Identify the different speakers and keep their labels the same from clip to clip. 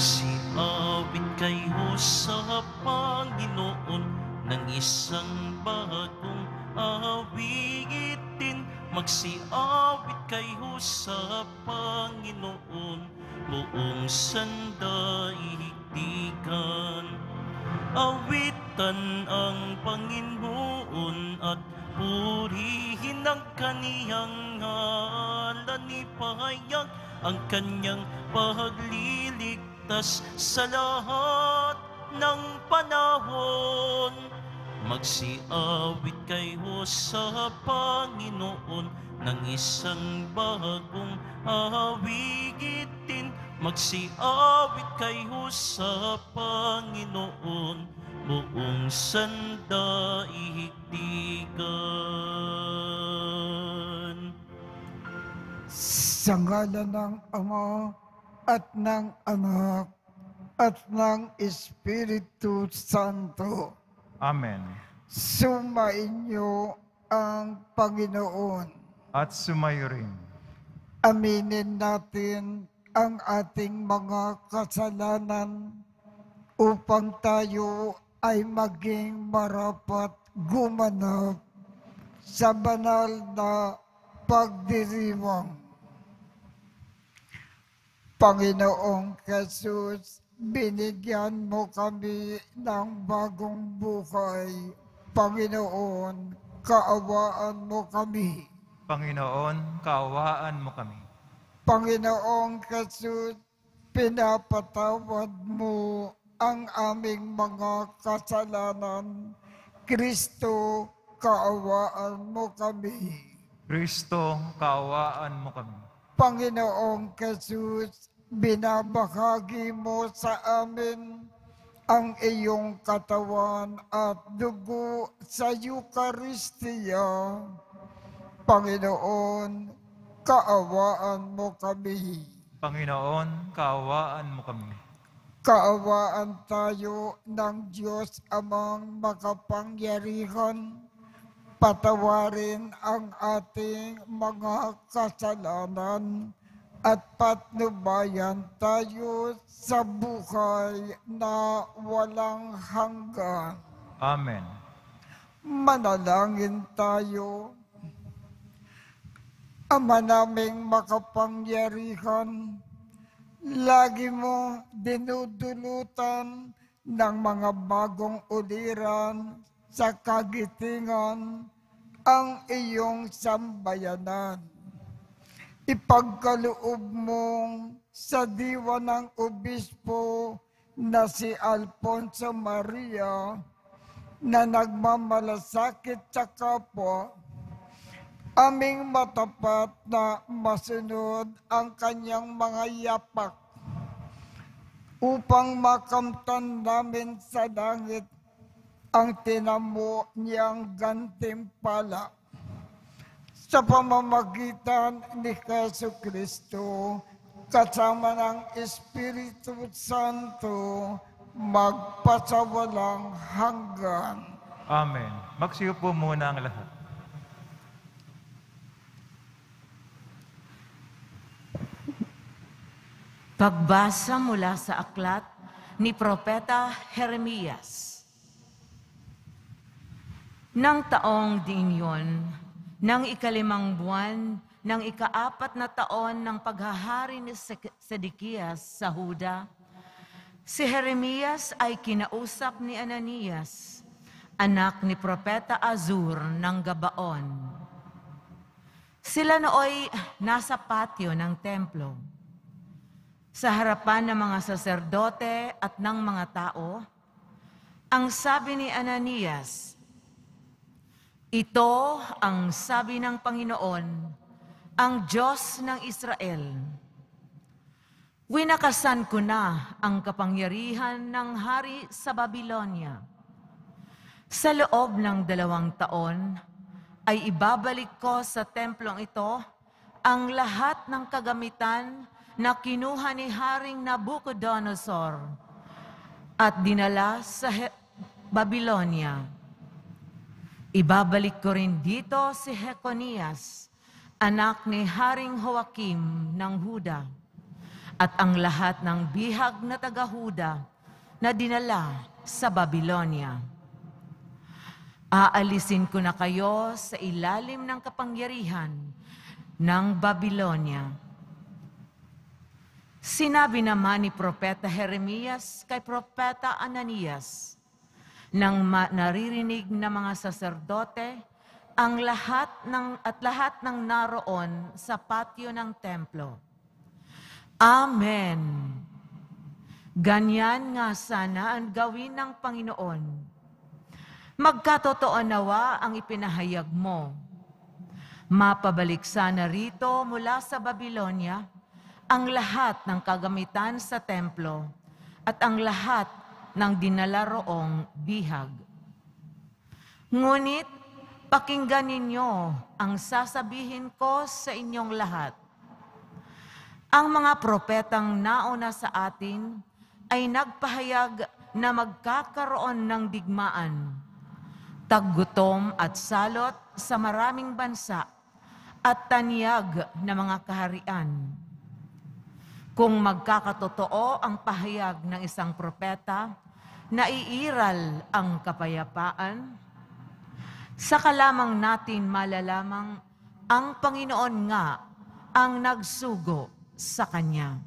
Speaker 1: Magsiawit kayo sa Panginoon ng isang bagong awitin. Magsiawit kayo sa Panginoon buong sandaigdigan. Awitan ang Panginoon at purihin ang kaniyang ngalan ipahayag ang kanyang pagliligtas sa lahat ng panahon. Magsiawit kayo sa Panginoon ng isang bagong awigitin. Magsiawit kayo sa Panginoon buong sandaigdigan.
Speaker 2: Sa ngalan ng Ama at ng Anak at ng Espiritu Santo,
Speaker 3: Amen.
Speaker 2: sumainyo ang Panginoon.
Speaker 3: At sumayo rin.
Speaker 2: Aminin natin ang ating mga kasalanan upang tayo ay maging marapat gumanap sa banal na pagdiriwang. Panginoong Jesus, binigyan mo kami ng bagong buhay. Panginoon, kaawaan mo kami.
Speaker 3: Panginoon, kaawaan mo kami.
Speaker 2: Panginoong Jesus, pinapatawad mo ang aming mga kasalanan. Kristo, kaawaan mo kami.
Speaker 3: Kristo, kaawaan mo kami.
Speaker 2: Panginoong Jesus, binabahagi mo sa amin ang iyong katawan at dugo sa Eucharistia. Panginoon, kaawaan mo kami.
Speaker 3: Panginoon, kaawaan mo kami.
Speaker 2: Kaawaan tayo ng Diyos amang makapangyarihan. Patawarin ang ating mga kasalanan at patnubayan tayo sa buhay na walang hanggan.
Speaker 3: Amen.
Speaker 2: Manalangin tayo. Ama naming makapangyarihan, lagi mo dinudulutan ng mga bagong uliran sa kagitingan ang iyong sambayanan. Ipagkaloob mo sa diwa ng obispo na si Alfonso Maria na nagmamalasakit sa kapwa, aming matapat na masunod ang kanyang mga yapak upang makamtan namin sa langit ang tinamo niyang gantimpala sa pamamagitan ni Yesu Kristo kasama ng Espiritu Santo magpasawalang hanggan.
Speaker 3: Amen. Magsiyo po muna ang lahat.
Speaker 4: Pagbasa mula sa aklat ni Propeta Jeremias. Nang taong din yon, nang ikalimang buwan, ng ikaapat na taon ng paghahari ni Sedekias sa Huda, si Jeremias ay kinausap ni Ananias, anak ni Propeta Azur ng Gabaon. Sila nooy nasa patio ng templo sa harapan ng mga saserdote at ng mga tao, ang sabi ni Ananias, Ito ang sabi ng Panginoon, ang Diyos ng Israel. Winakasan ko na ang kapangyarihan ng hari sa Babylonia. Sa loob ng dalawang taon, ay ibabalik ko sa templong ito ang lahat ng kagamitan na kinuha ni Haring Nabucodonosor at dinala sa Babylonia. Ibabalik ko rin dito si Heconias, anak ni Haring Joachim ng Huda, at ang lahat ng bihag na tagahuda na dinala sa Babylonia. Aalisin ko na kayo sa ilalim ng kapangyarihan ng Babylonia. Sinabi naman ni Propeta Jeremias kay Propeta Ananias, nang naririnig ng mga saserdote ang lahat ng at lahat ng naroon sa patio ng templo. Amen. Ganyan nga sana ang gawin ng Panginoon. Magkatotoo nawa ang ipinahayag mo. Mapabalik sana rito mula sa Babylonia ang lahat ng kagamitan sa templo at ang lahat ng dinala roong bihag. Ngunit pakinggan ninyo ang sasabihin ko sa inyong lahat. Ang mga propetang nauna sa atin ay nagpahayag na magkakaroon ng digmaan, taggutom at salot sa maraming bansa at tanyag na mga kaharian. Kung magkakatotoo ang pahayag ng isang propeta, naiiral ang kapayapaan, saka lamang natin malalamang ang Panginoon nga ang nagsugo sa Kanya.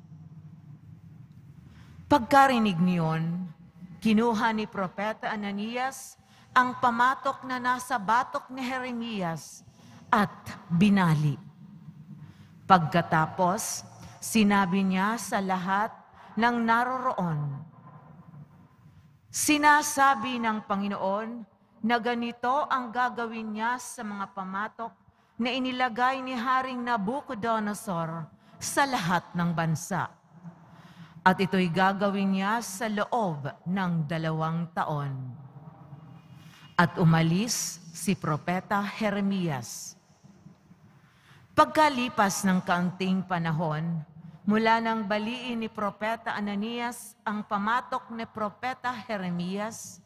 Speaker 4: Pagkarinig niyon, kinuha ni Propeta Ananias ang pamatok na nasa batok ni Jeremias at binali. Pagkatapos, sinabi niya sa lahat ng naroroon, Sinasabi ng Panginoon na ganito ang gagawin niya sa mga pamatok na inilagay ni Haring Nabucodonosor sa lahat ng bansa. At ito'y gagawin niya sa loob ng dalawang taon. At umalis si Propeta Jeremias. Pagkalipas ng kaunting panahon, mula nang baliin ni Propeta Ananias ang pamatok ni Propeta Jeremias,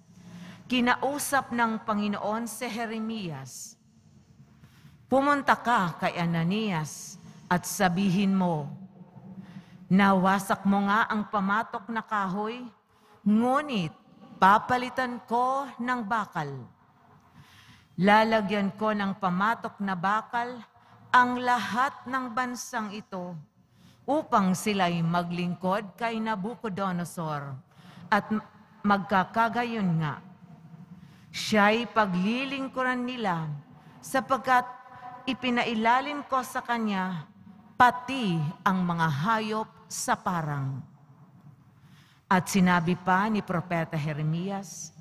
Speaker 4: kinausap ng Panginoon si Jeremias, Pumunta ka kay Ananias at sabihin mo, Nawasak mo nga ang pamatok na kahoy, ngunit papalitan ko ng bakal. Lalagyan ko ng pamatok na bakal ang lahat ng bansang ito upang sila'y maglingkod kay Nabucodonosor at magkakagayon nga. Siya'y paglilingkuran nila sapagkat ipinailalim ko sa kanya pati ang mga hayop sa parang. At sinabi pa ni Propeta Jeremias,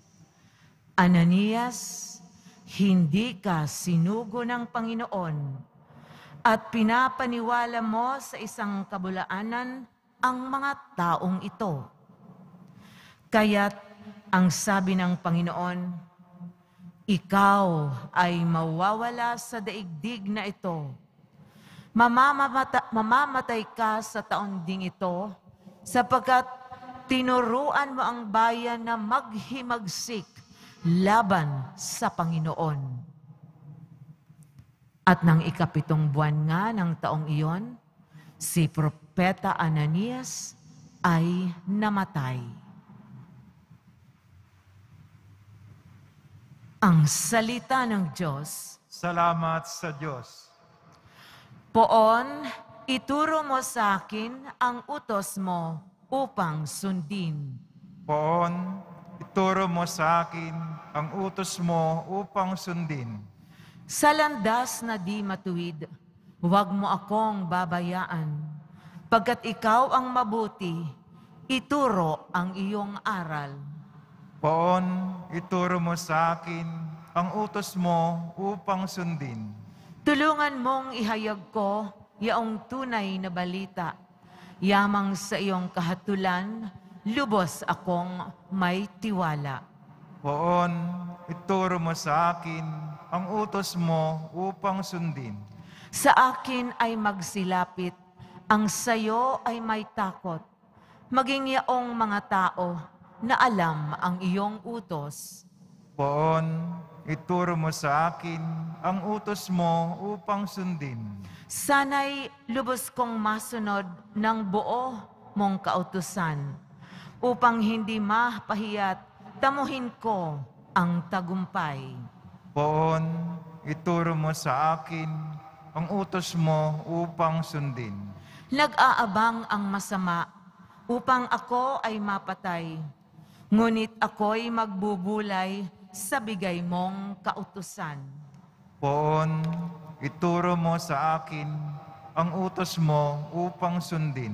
Speaker 4: Ananias, hindi ka sinugo ng Panginoon at pinapaniwala mo sa isang kabulaanan ang mga taong ito. Kaya't ang sabi ng Panginoon, ikaw ay mawawala sa daigdig na ito mamamata, mamamatay ka sa taon ding ito sapagkat tinuruan mo ang bayan na maghimagsik laban sa Panginoon. At nang ikapitong buwan nga ng taong iyon, si Propeta Ananias ay namatay. Ang salita ng Diyos
Speaker 3: Salamat sa Diyos.
Speaker 4: Poon, ituro mo sa akin ang utos mo upang sundin.
Speaker 3: Poon, ituro mo sa akin ang utos mo upang sundin.
Speaker 4: Sa landas na di matuwid, huwag mo akong babayaan. Pagkat ikaw ang mabuti, ituro ang iyong aral.
Speaker 3: Poon, ituro mo sa akin ang utos mo upang sundin.
Speaker 4: Tulungan mong ihayag ko yaong tunay na balita. Yamang sa iyong kahatulan, lubos akong may tiwala.
Speaker 3: Poon, ituro mo sa akin ang utos mo upang sundin.
Speaker 4: Sa akin ay magsilapit, ang sayo ay may takot. Maging yaong mga tao na alam ang iyong utos.
Speaker 3: Poon, ituro mo sa akin ang utos mo upang sundin.
Speaker 4: Sana'y lubos kong masunod ng buo mong kautusan, upang hindi mahpahiyat, tamuhin ko ang tagumpay.
Speaker 3: Poon, ituro mo sa akin ang utos mo upang sundin.
Speaker 4: Nag-aabang ang masama upang ako ay mapatay. Ngunit ako'y magbubulay sa bigay mong kautusan.
Speaker 3: Poon, ituro mo sa akin ang utos mo upang sundin.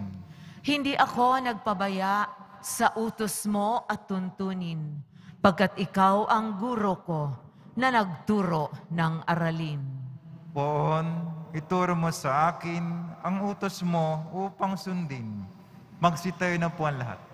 Speaker 4: Hindi ako nagpabaya sa utos mo at tuntunin, pagkat ikaw ang guro ko na nagturo ng aralin.
Speaker 3: Poon, ituro mo sa akin ang utos mo upang sundin. Magsitayo na po ang lahat.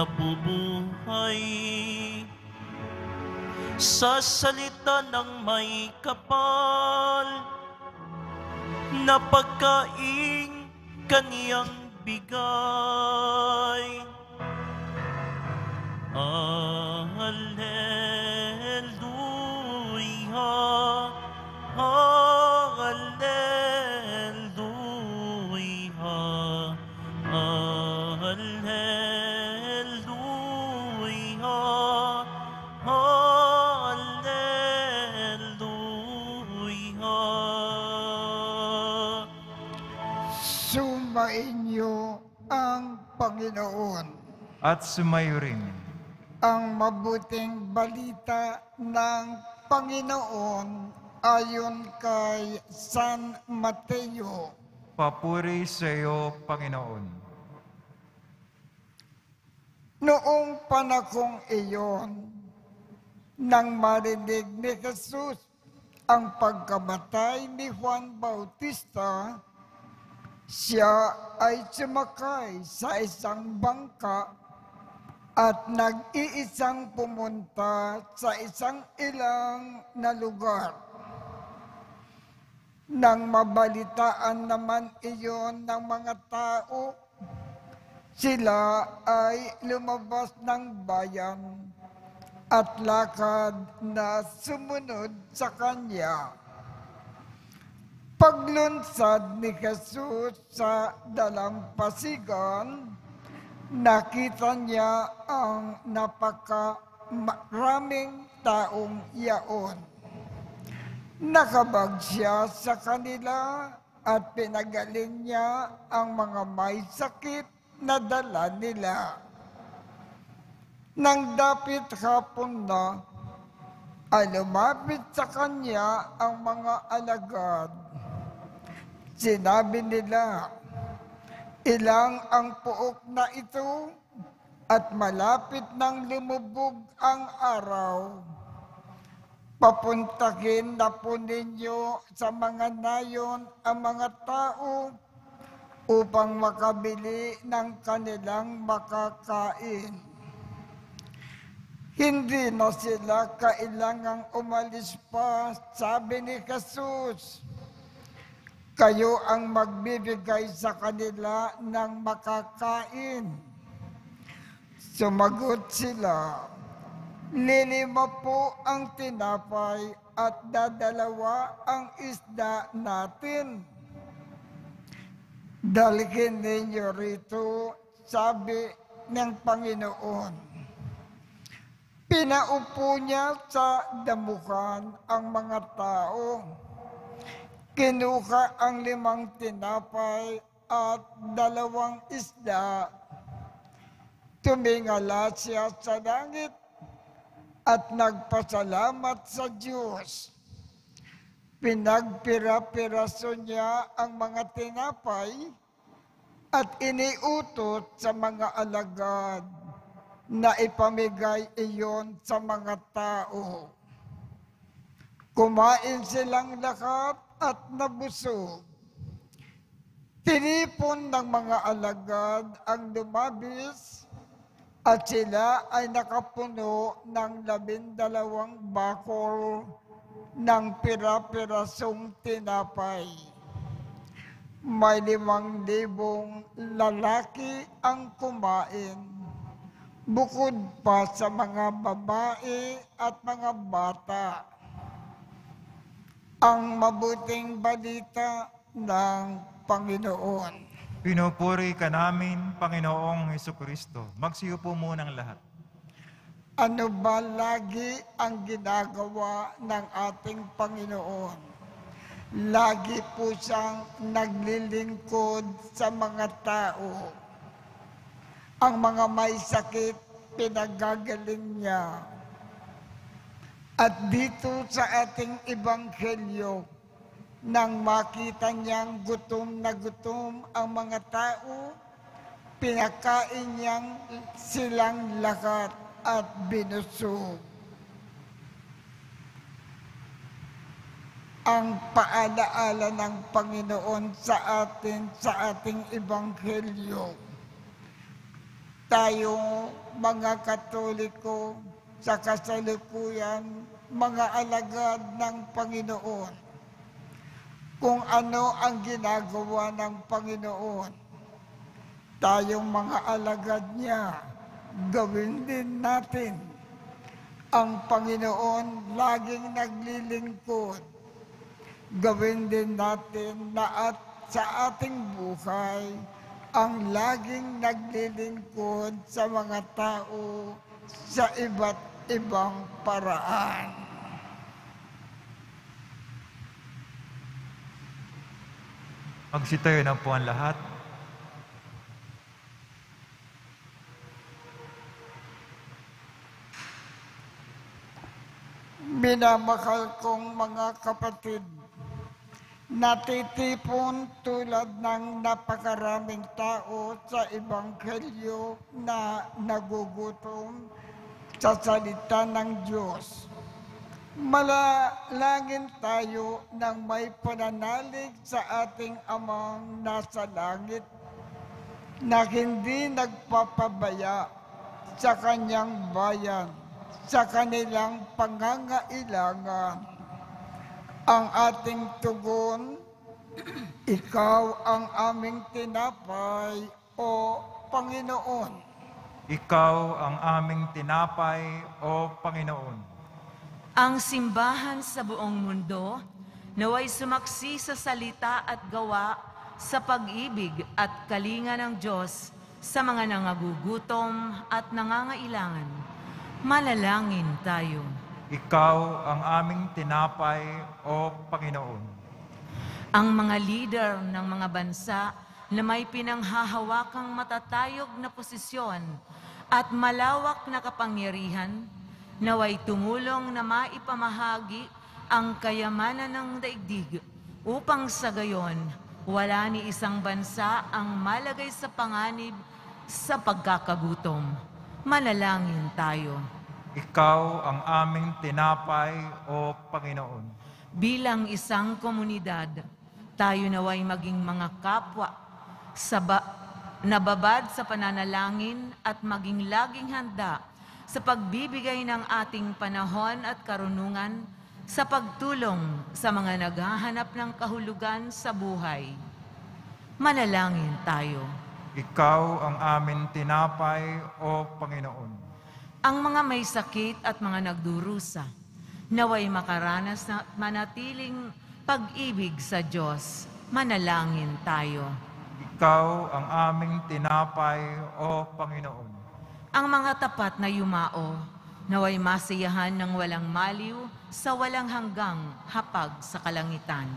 Speaker 1: Nabubuhay sa salita ng may kapal na pagkaing kaniyang bigay. Alleluia,
Speaker 2: Panginoon.
Speaker 3: At sumayo rin.
Speaker 2: Ang mabuting balita ng Panginoon ayon kay San Mateo.
Speaker 3: Papuri sa iyo, Panginoon.
Speaker 2: Noong panakong iyon, nang marinig ni Jesus ang pagkamatay ni Juan Bautista, siya ay sumakay sa isang bangka at nag-iisang pumunta sa isang ilang na lugar. Nang mabalitaan naman iyon ng mga tao, sila ay lumabas ng bayan at lakad na sumunod sa kanya. Paglunsad ni Jesus sa dalampasigan, nakita niya ang napakaraming taong yaon. Nakabag siya sa kanila at pinagaling niya ang mga may sakit na dala nila. Nang dapit hapon na, ay lumapit sa kanya ang mga alagad. Sinabi nila, ilang ang puok na ito at malapit nang lumubog ang araw. Papuntakin na po ninyo sa mga nayon ang mga tao upang makabili ng kanilang makakain. Hindi na sila kailangang umalis pa, sabi ni Jesus. Kayo ang magbibigay sa kanila ng makakain. Sumagot sila, lilima po ang tinapay at dadalawa ang isda natin. Dalhin ninyo rito, sabi ng Panginoon. Pinaupo niya sa damukan ang mga tao. Kinuha ang limang tinapay at dalawang isda. Tumingala siya sa langit at nagpasalamat sa Diyos. Pinagpira-piraso niya ang mga tinapay at iniutot sa mga alagad na ipamigay iyon sa mga tao. Kumain silang lahat at nabusog. Tinipon ng mga alagad ang lumabis at sila ay nakapuno ng labindalawang bakol ng pira-pirasong tinapay. May limang libong lalaki ang kumain, bukod pa sa mga babae at mga bata. Ang mabuting balita ng Panginoon.
Speaker 3: Pinupuri ka namin, Panginoong Heso Kristo. Magsiyo po munang lahat.
Speaker 2: Ano ba lagi ang ginagawa ng ating Panginoon? Lagi po siyang naglilingkod sa mga tao. Ang mga may sakit, pinagagaling niya. At dito sa ating ebanghelyo, nang makita niyang gutom na gutom ang mga tao, pinakain niyang silang lahat at binusog. Ang paalaala ng Panginoon sa atin, sa ating ebanghelyo. Tayo, mga Katoliko, sa kasalukuyan, mga alagad ng Panginoon, kung ano ang ginagawa ng Panginoon. Tayong mga alagad niya, gawin din natin. Ang Panginoon laging naglilingkod. Gawin din natin na at sa ating buhay ang laging naglilingkod sa mga tao sa iba't ibang paraan.
Speaker 3: Magsitayo na po ang lahat.
Speaker 2: Minamahal kong mga kapatid, natitipon tulad ng napakaraming tao sa Ebanghelyo na nagugutom sa salita ng Diyos. Malalangin tayo ng may pananalig sa ating amang nasa langit na hindi nagpapabaya sa kanyang bayan, sa kanilang pangangailangan. Ang ating tugon, ikaw ang aming tinapay, o Panginoon.
Speaker 3: Ikaw ang aming tinapay, O Panginoon.
Speaker 4: Ang simbahan sa buong mundo naway sumaksi sa salita at gawa sa pag-ibig at kalinga ng Diyos sa mga nangagugutom at nangangailangan. Manalangin tayo.
Speaker 3: Ikaw ang aming tinapay, O Panginoon.
Speaker 4: Ang mga leader ng mga bansa na may pinanghahawakang matatayog na posisyon at malawak na kapangyarihan, naway tumulong na maipamahagi ang kayamanan ng daigdig upang sa gayon wala ni isang bansa ang malagay sa panganib sa pagkakagutom. Manalangin tayo.
Speaker 3: Ikaw ang aming tinapay, O Panginoon.
Speaker 4: Bilang isang komunidad, tayo naway maging mga kapwa sa ba- nababad sa pananalangin at maging laging handa sa pagbibigay ng ating panahon at karunungan sa pagtulong sa mga naghahanap ng kahulugan sa buhay. Manalangin tayo.
Speaker 3: Ikaw ang aming tinapay, O Panginoon.
Speaker 4: Ang mga may sakit at mga nagdurusa, naway makaranas na manatiling pag-ibig sa Diyos. Manalangin tayo.
Speaker 3: Ikaw ang aming tinapay, O Panginoon.
Speaker 4: Ang mga tapat na yumao, naway masiyahan ng walang maliw sa walang hanggang hapag sa kalangitan.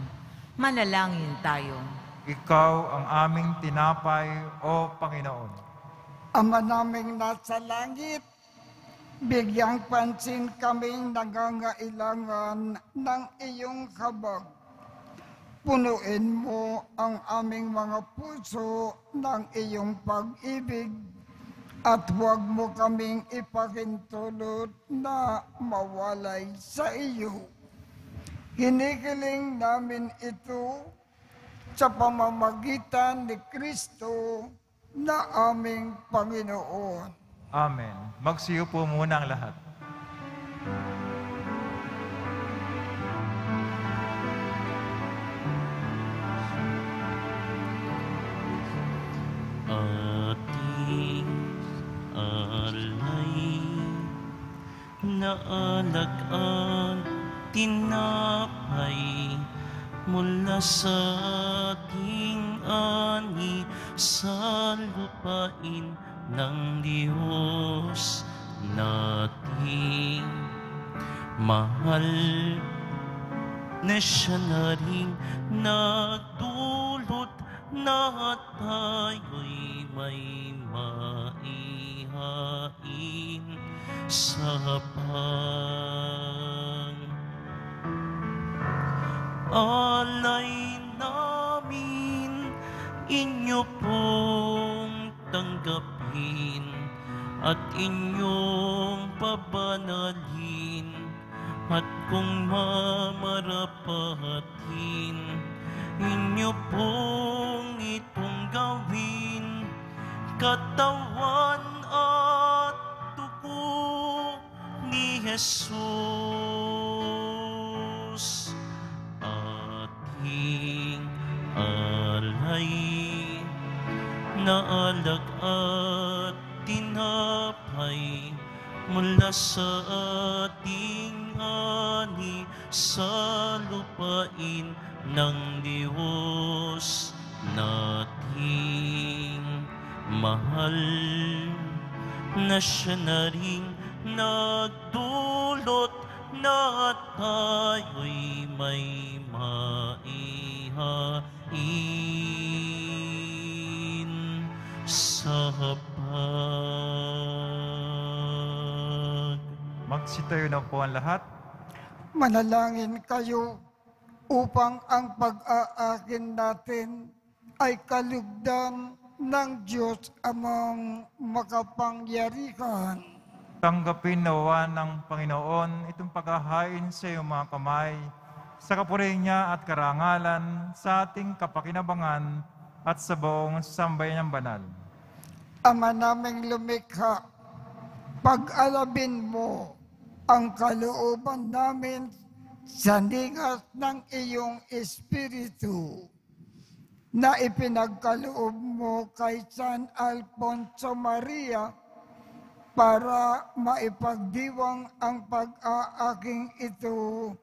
Speaker 4: Manalangin tayo.
Speaker 3: Ikaw ang aming tinapay, O Panginoon.
Speaker 2: Ama naming nasa langit, bigyang pansin kaming nangangailangan ng iyong habag. Punuin mo ang aming mga puso ng iyong pag-ibig at huwag mo kaming ipakintulot na mawalay sa iyo. Hinihiling namin ito sa pamamagitan ni Kristo na aming Panginoon.
Speaker 3: Amen. Magsiyo po muna ang lahat.
Speaker 1: Na alag-an tinapay mula sa ating ani sa lupain ng Diyos nating mahal na siya na rin nagdulot na tayo'y may maihain sa pang alay namin inyo pong tanggapin at inyong pabanalin at kung mamarapatin inyo pong itong gawin katawan at Jesus ating alay na alag at tinapay mula sa ating ani sa lupain ng Diyos nating mahal na siya na rin nagdulot na tayo'y may maihain sa pag.
Speaker 3: Magsitayo na po ang lahat.
Speaker 2: Manalangin kayo upang ang pag-aakin natin ay kalugdan ng Diyos amang makapangyarihan.
Speaker 3: Tanggapin nawa ng Panginoon itong paghahain sa iyong mga kamay, sa kapurihan niya at karangalan, sa ating kapakinabangan at sa buong sambayan ng banal.
Speaker 2: Ama naming lumikha, pag-alabin mo ang kalooban namin sa ningas ng iyong Espiritu na ipinagkaloob mo kay San Alfonso Maria para maipagdiwang ang pag-aaking ito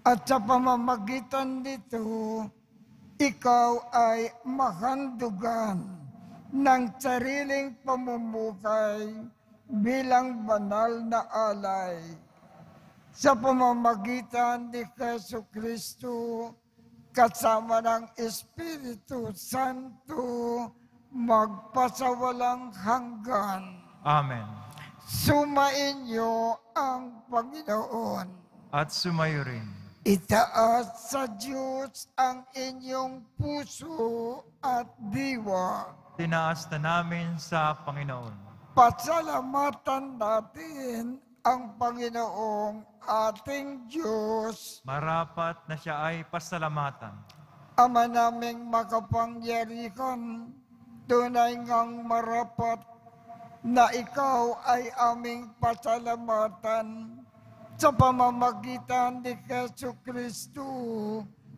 Speaker 2: at sa pamamagitan nito, ikaw ay mahandugan ng sariling pamumukay bilang banal na alay. Sa pamamagitan ni Yesu Kristo, kasama ng Espiritu Santo, magpasawalang hanggan.
Speaker 3: Amen.
Speaker 2: Sumainyo ang Panginoon.
Speaker 3: At sumayo rin.
Speaker 2: Itaas sa Diyos ang inyong puso at diwa.
Speaker 3: Tinaas na namin sa Panginoon.
Speaker 2: Pasalamatan natin ang Panginoong ating Diyos,
Speaker 3: Marapat na siya ay pasalamatan.
Speaker 2: Ama naming makapangyarihan, tunay ngang marapat na ikaw ay aming pasalamatan sa pamamagitan ni Yesu Kristo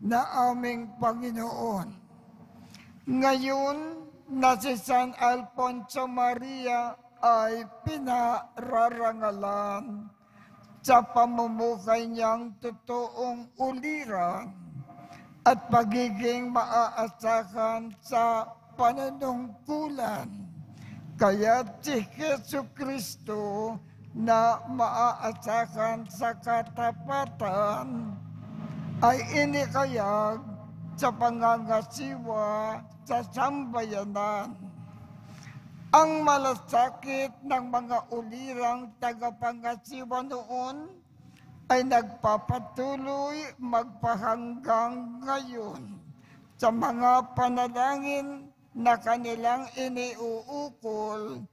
Speaker 2: na aming Panginoon. Ngayon na si San Alfonso Maria ay pinararangalan sa pamumukay niyang totoong uliran at pagiging maaasahan sa pananungkulan. Kaya si Yesu Kristo na maaasahan sa katapatan ay inikayag sa pangangasiwa sa sambayanan. Ang malasakit ng mga ulirang tagapangasiwa noon ay nagpapatuloy magpahanggang ngayon sa mga panalangin na kanilang iniuukol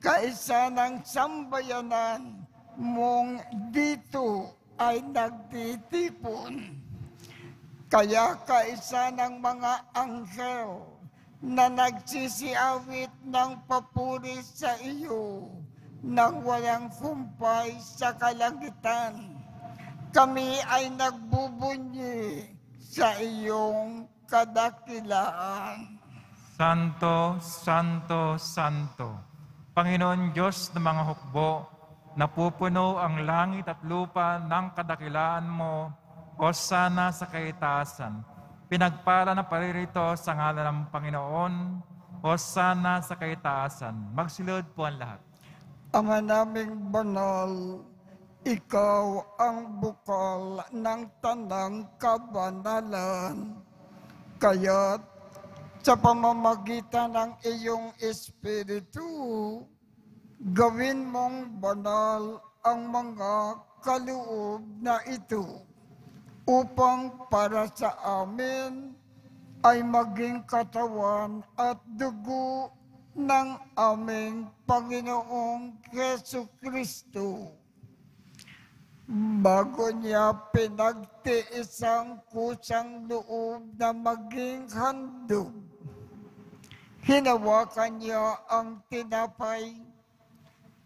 Speaker 2: kaisa ng sambayanan mong dito ay nagtitipon. Kaya kaisa ng mga anghel na nagsisiawit ng papuri sa iyo nang walang kumpay sa kalangitan. Kami ay nagbubunyi sa iyong kadakilaan.
Speaker 3: Santo, Santo, Santo, Panginoon Diyos ng mga hukbo, napupuno ang langit at lupa ng kadakilaan mo, o sana sa kaitaasan. Pinagpala na paririto sa ngalan ng Panginoon, o sana sa kaitaasan. Magsilod po ang lahat.
Speaker 2: Ama naming banal, ikaw ang bukal ng tanang kabanalan. Kaya't sa pamamagitan ng iyong Espiritu, gawin mong banal ang mga kaloob na ito upang para sa amin ay maging katawan at dugo ng aming Panginoong Keso Kristo. Bago niya pinagtiis ang kusang loob na maging handog, hinawakan niya ang tinapay,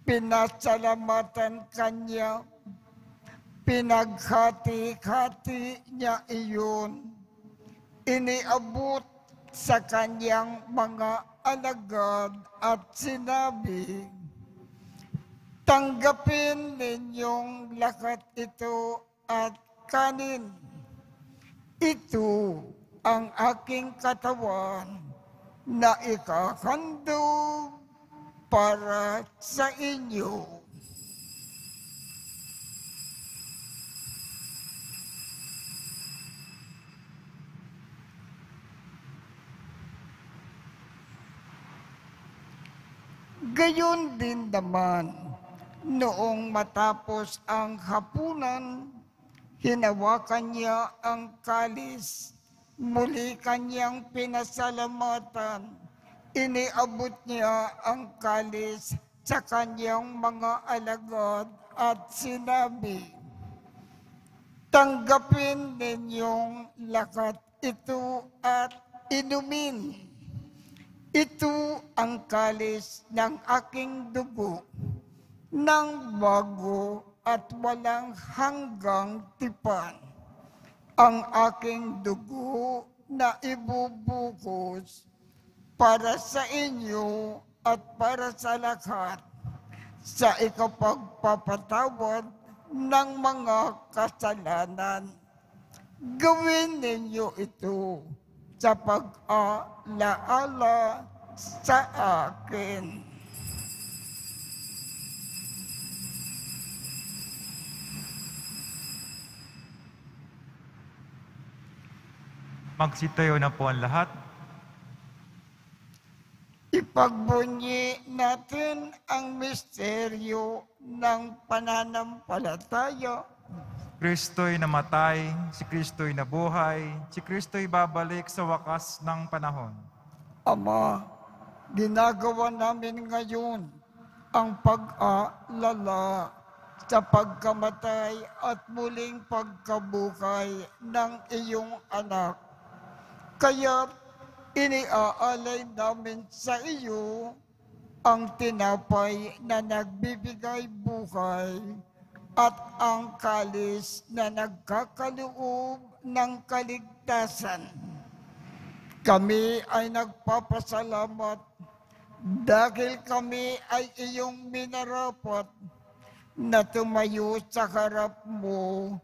Speaker 2: pinasalamatan kanya, pinaghati-hati niya iyon, iniabot sa kanyang mga alagad at sinabi, Tanggapin ninyong lakat ito at kanin. Ito ang aking katawan na ikakandog para sa inyo. Gayon din naman, noong matapos ang hapunan, hinawakan niya ang kalis, muli kanyang pinasalamatan, iniabot niya ang kalis sa kanyang mga alagad at sinabi, Tanggapin ninyong lakat ito at inumin. Ito ang kalis ng aking dugo, ng bago at walang hanggang tipan. Ang aking dugo na ibubukos para sa inyo at para sa lahat sa ikapagpapatawad ng mga kasalanan. Gawin ninyo ito sa pag-alaala sa akin.
Speaker 3: Magsitayo na po ang lahat.
Speaker 2: Ipagbunyi natin ang misteryo ng pananampalataya.
Speaker 3: Kristo'y namatay, si Kristo'y nabuhay, si Kristo'y babalik sa wakas ng panahon.
Speaker 2: Ama, ginagawa namin ngayon ang pag-aalala sa pagkamatay at muling pagkabuhay ng iyong anak. Kaya iniaalay namin sa iyo ang tinapay na nagbibigay buhay at ang kalis na nagkakaloob ng kaligtasan. Kami ay nagpapasalamat dahil kami ay iyong minarapat na tumayo sa harap mo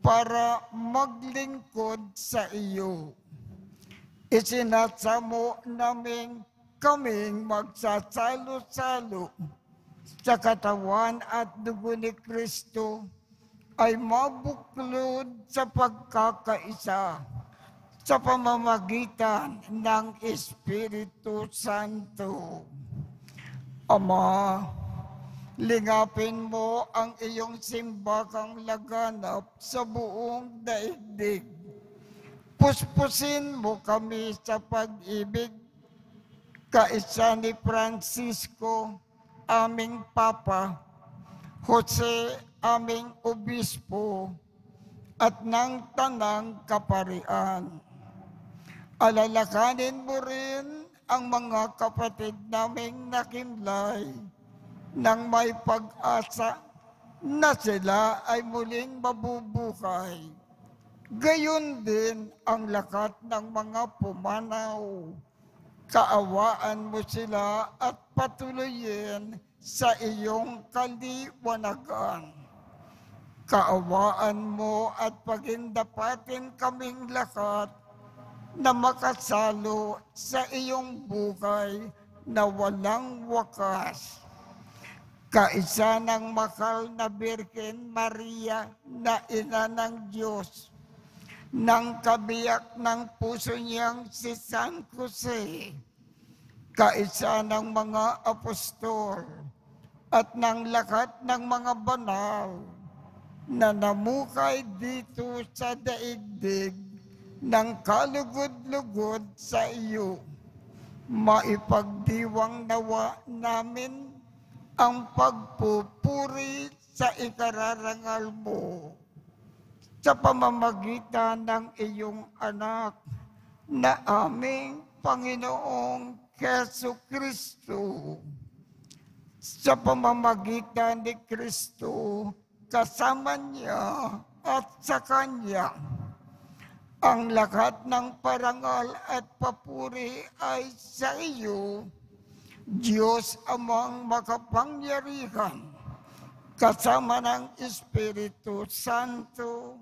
Speaker 2: para maglingkod sa iyo. Isinasamo namin kaming magsasalo-salo sa katawan at dugo ni Kristo ay mabuklod sa pagkakaisa sa pamamagitan ng Espiritu Santo. Ama, lingapin mo ang iyong simbakang laganap sa buong daigdig. Puspusin mo kami sa pag-ibig kaisa ni Francisco, aming Papa, Jose aming obispo at ng tanang kaparian. Alalakanin mo rin ang mga kapatid naming nakimlay nang may pag-asa na sila ay muling mabubuhay. Gayon din ang lakat ng mga pumanaw. Kaawaan mo sila at patuloyin sa iyong kaliwanagan. Kaawaan mo at pagindapatin kaming lakat na makasalo sa iyong buhay na walang wakas. Kaisa ng makal na Birhen Maria na ina ng Diyos, ng kabiyak ng puso niyang si San Jose, kaisa ng mga apostol, at ng lakat ng mga banal na namukay dito sa daigdig ng kalugod-lugod sa iyo. Maipagdiwang nawa namin ang pagpupuri sa ikararangal mo sa pamamagitan ng iyong anak na aming Panginoong Keso Kristo. Sa pamamagitan ni Kristo, kasama niya at sa Kanya. Ang lahat ng parangal at papuri ay sa iyo, Diyos amang makapangyarihan, kasama ng Espiritu Santo,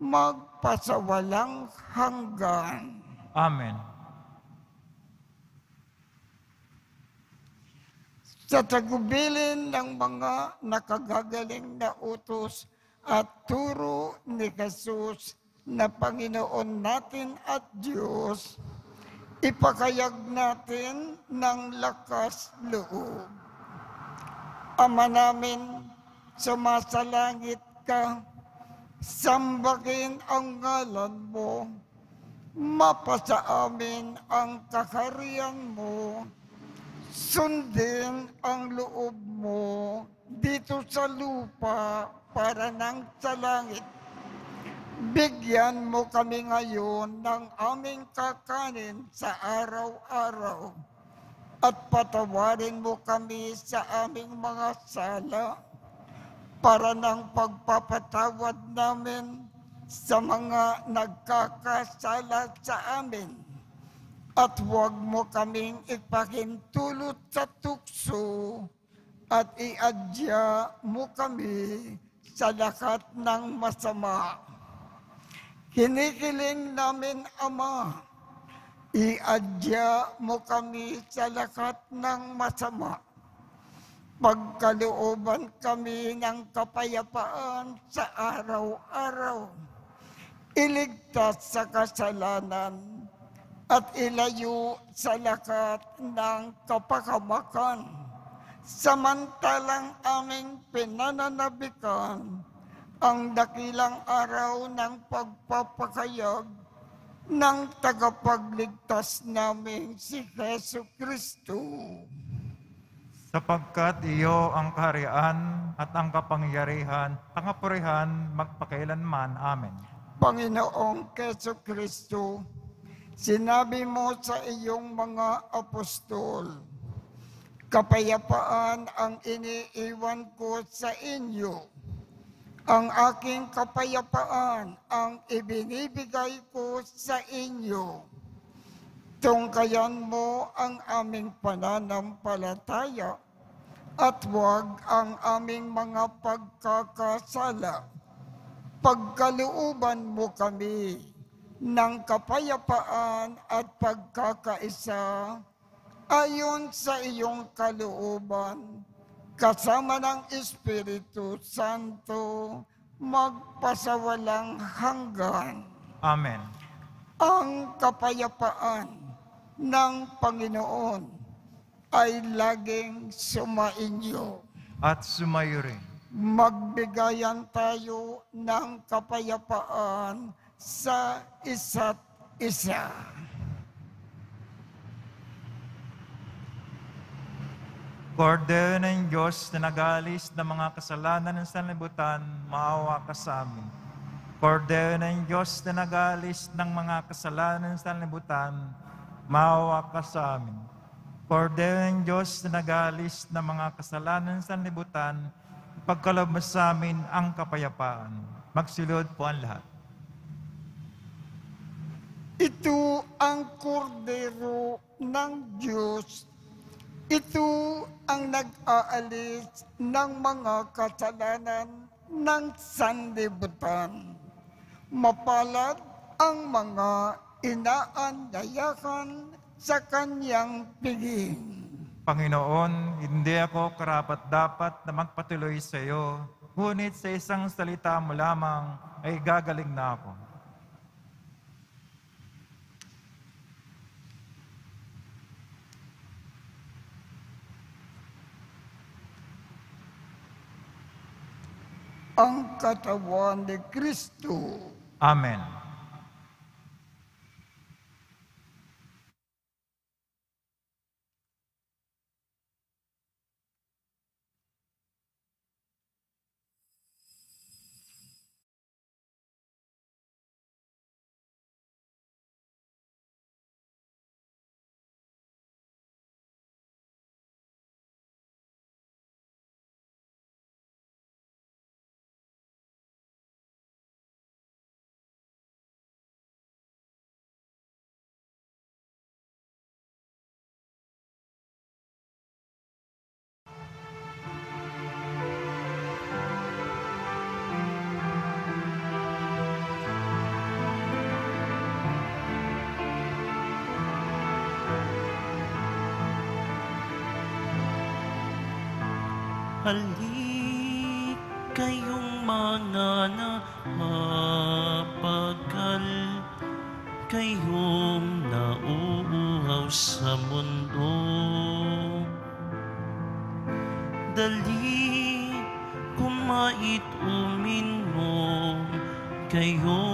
Speaker 2: magpasawalang hanggan.
Speaker 3: Amen.
Speaker 2: Sa tagubilin ng mga nakagagaling na utos at turo ni Jesus na Panginoon natin at Diyos, ipakayag natin ng lakas loob. Ama namin, sumasalangit ka, sambakin ang ngalan mo, mapasa amin ang kakariyan mo, sundin ang loob mo dito sa lupa para nang sa langit. Bigyan mo kami ngayon ng aming kakanin sa araw-araw. At patawarin mo kami sa aming mga sala para ng pagpapatawad namin sa mga nagkakasala sa amin. At huwag mo kaming ipahintulot sa tukso at iadya mo kami sa lahat ng masama. Hinikiling namin, Ama, iadya mo kami sa lahat ng masama. Pagkalooban kami ng kapayapaan sa araw-araw. Iligtas sa kasalanan at ilayo sa lakat ng kapakamakan. Samantalang aming pinananabikan ang dakilang araw ng pagpapakayag ng tagapagligtas namin si Heso Kristo.
Speaker 3: Sapagkat iyo ang kaharian at ang kapangyarihan, ang kapurihan magpakailanman. Amen.
Speaker 2: Panginoong Keso Kristo, sinabi mo sa iyong mga apostol, kapayapaan ang iniiwan ko sa inyo. Ang aking kapayapaan ang ibinibigay ko sa inyo. Tungkayan mo ang aming pananampalataya at huwag ang aming mga pagkakasala. Pagkalooban mo kami ng kapayapaan at pagkakaisa ayon sa iyong kalooban kasama ng Espiritu Santo magpasawalang hanggan
Speaker 3: Amen.
Speaker 2: ang kapayapaan ng Panginoon ay laging sumainyo.
Speaker 3: At sumayo rin.
Speaker 2: Magbigayan tayo ng kapayapaan sa isa't isa.
Speaker 3: Kordero ng Diyos na nagalis ng mga kasalanan ng sanlibutan, maawa ka sa amin. Kordero ng Diyos na nagalis ng mga kasalanan ng sanlibutan, maawa ka sa amin. Kordero ng Diyos na nagalis ng mga kasalanan ng sanlibutan, pagkalob mo sa amin ang kapayapaan. Magsilod po ang lahat.
Speaker 2: Ito ang kordero ng Diyos. Ito ang nag-aalis ng mga kasalanan ng sanlibutan. Mapalad ang mga inaanyayakan sa kanyang piging.
Speaker 3: Panginoon, hindi ako karapat dapat na magpatuloy sa iyo, ngunit sa isang salita mo lamang ay gagaling na ako.
Speaker 2: Ang katawan ni Kristo.
Speaker 3: Amen.
Speaker 1: Halik kayong mga napapagal, kayong nauuhaw sa mundo. Dali, kumait uminom, kayo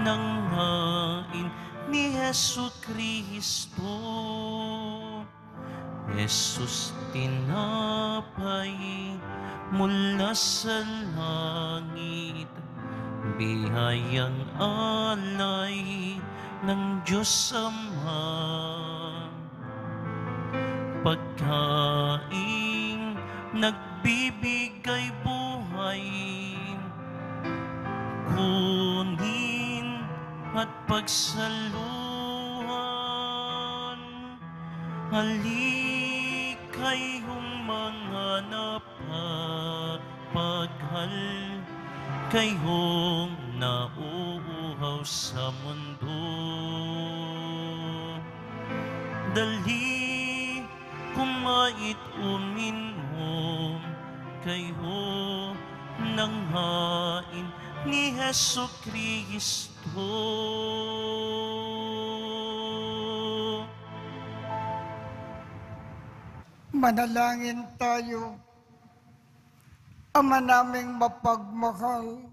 Speaker 1: nang hain ni Yesu Kristo. Jesus tinapay mula sa langit, bihayang alay ng Diyos Ama. Pagkaing nagbibigay buhay, kunin at pagsaluhan. Halik kayong mga napapaghal, kayong nauuhaw sa mundo. Dali, kumait uminom, kayo nang hain ni Heso Kristo.
Speaker 2: Manalangin tayo. Ama naming mapagmahal,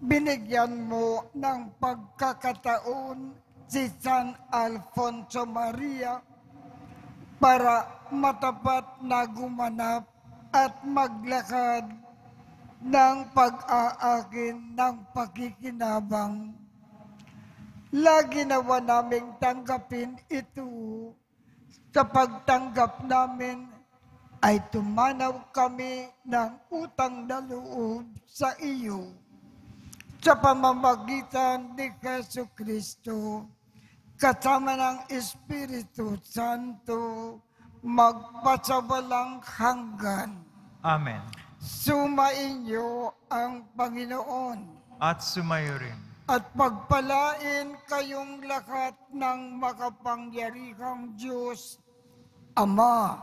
Speaker 2: binigyan mo ng pagkakataon si San Alfonso Maria para matapat na gumanap at maglakad ng pag-aakin ng pakikinabang. Lagi nawa naming tanggapin ito sa pagtanggap namin ay tumanaw kami ng utang na loob sa iyo sa pamamagitan ni Yesu Kristo kasama ng Espiritu Santo magpasawalang hanggan.
Speaker 3: Amen.
Speaker 2: Sumainyo ang Panginoon
Speaker 3: At sumayo rin.
Speaker 2: at pagpalain kayong lahat ng makapangyarihang Diyos, Ama,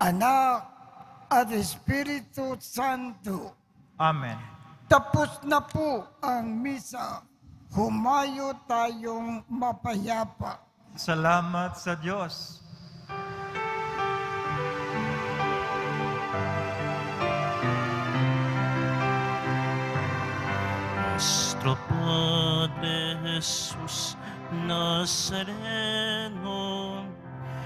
Speaker 2: Anak, at Espiritu Santo.
Speaker 3: Amen.
Speaker 2: Tapos na po ang misa. Humayo tayong mapayapa.
Speaker 3: Salamat sa Diyos.
Speaker 1: Nuestro Padre Jesús Nazareno,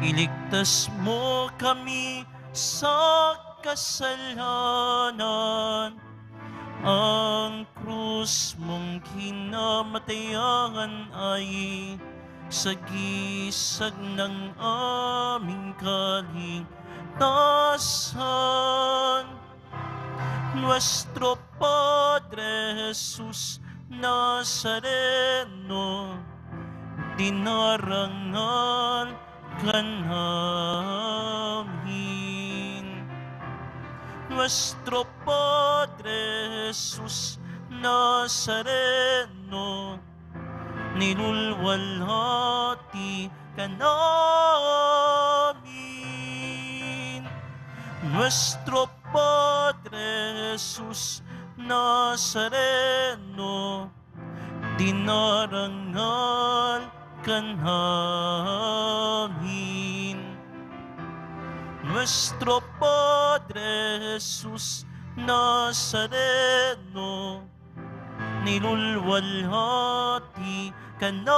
Speaker 1: iligtas mo kami sa kasalanan. Ang krus mong kinamatayan ay sagisag ng aming kaligtasan. Nuestro Padre Jesus Nazareno, dinarangal ka namin. Nuestro Padre Jesus Nazareno, nilulwalhati ka namin. Nuestro Padre Jesus Nazareno, dinarangal ka namin. Nuestro Padre Jesus Nazareno, nilulwalhati ka namin.